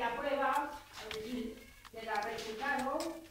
la prueba, a ver la resultaron.